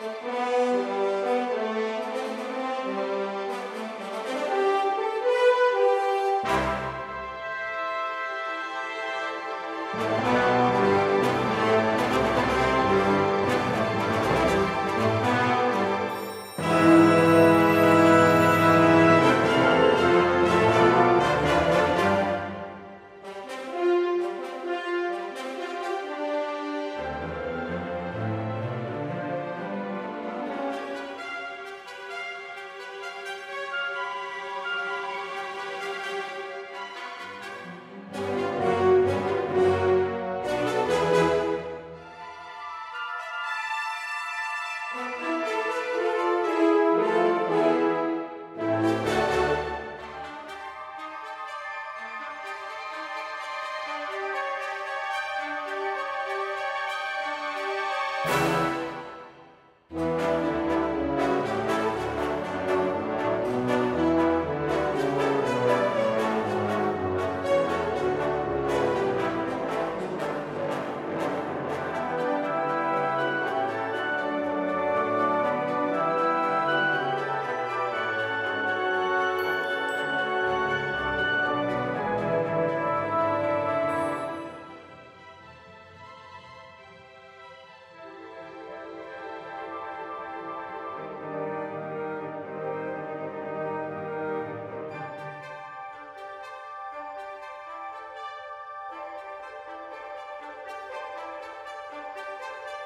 せの